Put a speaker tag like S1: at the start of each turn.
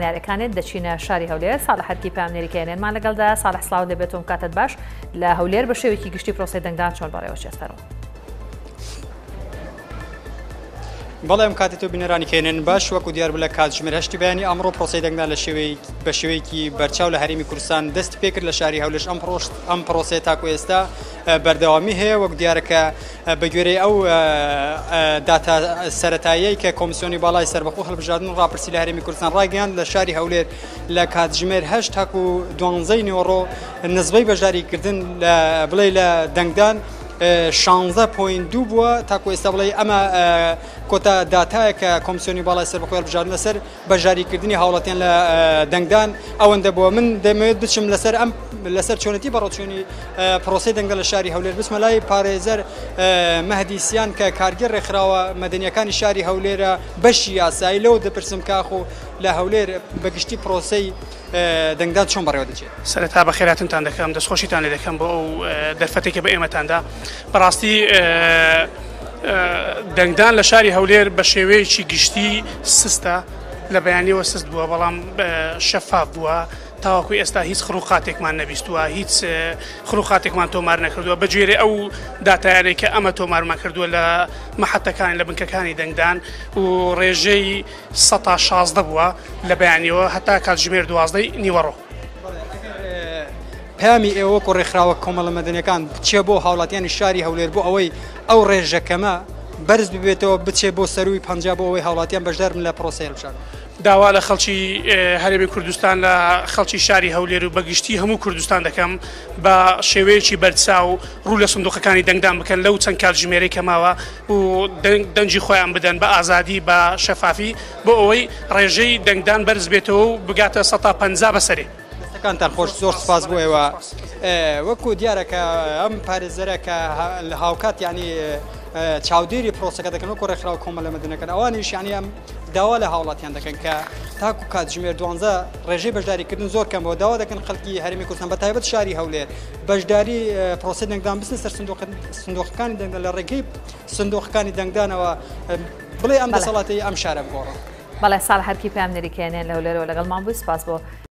S1: هەنارەکانت دەچینە شاری هەولێر ساڵە هەرکی پامێریکێنێنمان لەگەڵدا ساڵح سلااو دەبێتم کاتت باش لە هەولێر بە شێوێکی گشتی پرۆسی دەنگدان چۆن بەڕێەوە چێستەرەوە.
S2: بەڵێم کاتی تۆ بینەرانی کێنن باش وەکو دیار بلە کاتژمێر هەشتی بەیانی ئەمڕۆ پرۆسی دەنگدا لە شێوەی بە شێوەیەکی بەرچاو لە هەرمی کوردستان دەست پێکرد لە شاری هەولش ئەم پرۆشت ئەم پرۆسی تاکو ئێستا بەردەوامی هەیە وەک دیارەکە بەگوێرەی ئەو داتا سەتاییە کە کۆمسیۆنی باڵای سربەخۆ هەڵبژادن و راپرسی لە هەرمی کوردستان ڕاگەیان لە شاری هەولێر لە کاتژمێر هەشت تاکو دوانزەی نێوەڕۆ نزبەی بەژاریکردن بڵێ لە دەنگدان شانزە پوین دوو بووە تاکو ئێستا بڵێ ئەمە کۆتا دااتایەکە کۆمسیۆنی باڵای سەر بەخۆر بژار لەسەر بەژاریکردنی هاوڵەتیان لە دەنگدان ئەوەندە بووە من دەمەوێت بچم لەسەر ئەم لەسەر چۆنەتی بەڕۆچوونی پرۆسی دەنگە لە شاری هەولێر بسمە لای پارێزەر مەهدیسیان کە کارگر ڕێکخراوە مەدەنیەکانی شاری هەولێرە بەشی یاسایی لەو دەپرسم کاخ و لە هەولێر بەگشتی پرۆسی دەنگدا چۆن بەڕێوە دەچێت سەرتا بە خێراتتان دەکەم دەستخۆشیتان لێ دەکەم
S1: بۆ ئەو دەرفەتێکی بە ئێمەتاندا بەڕاستی دەنگدان لە شاری هەولێر بە شێوەیەکی گشتی سستە لە بەیانیەوە سست بووە بەڵام شەفاف بووە. تاواکوی ئێستا هیچ خڕوقاتێکمان نەبیستووە هیچ خڕوقاتێکمان تۆمار نەکردووە بەگوێرە ئەو دااتایانێک کە ئەمە تۆمارمان کردووە لە مەحەتەکان لە بنکەکانی دەنگدان و ڕێژەی 16 بووە لە بەیانیەوە
S2: هەتا کاتژمێر دوازدەی نیوەڕۆ. پامی ئێوە کوڕێکخراوە کۆمەڵە مەدنەکان بچێ بۆ هاوڵاتیانی شاری هەولێر بۆ ئەوەی ئەو ڕێژەکەمە بەرز ببێتەوە بچێ بۆ سەروی پنج بۆ ئەوەی هاوڵاتیان بەشدار من لە پرۆسیلشان. داوا لە خەڵکی
S1: هەرێبی کوردستان لە خەڵکی شاری هەولێر و بەگشتی هەموو کوردستان دەکەم بە شێوەیەکی بەرچا و ڕوو لە سندوقەکانی دەنگدان بکەن لەو چەند کاتژمێرەی کەماوە و دەنجی خۆیان بدەن بە ئازادی بە شەفافی بۆ ئەوەی ڕێژەی دەنگدان بەرز بێتەوە
S2: و بگاتە 150 بەسەرێ. کانتان خۆش زۆر سپاس بۆ ئێوە وەکو دیارەکە ئەم پارێزەرەکە لە هاوکات ینی چاودێری پرۆسەکە دەکەن و کۆڕێکخراوە کۆمەلە مەدنەکەن ئەوانیش یانیان داوا لە هاوڵاتیان دەکەن کە تاکو کاتژمێر دوانزە ڕێژەی بەشداریکردن زۆر کەمەوە داوا دەکەن خەڵکی هەرمی کوردستان بە تایبەت شاری هەولێر بەشداری پرۆسی دەنگدان بستن سەر سندۆخەکانی دەنگدان لە ڕێگەی سندۆخەکانی دەنگدانەوە بڵێ ئەم دەسەڵاتی ئەم شارە بگۆڕە.
S1: بەڵێ ساڵ هەرکی پێم نریکێنێن لەولێرەوە لەگەڵمان بووی سپاس بۆ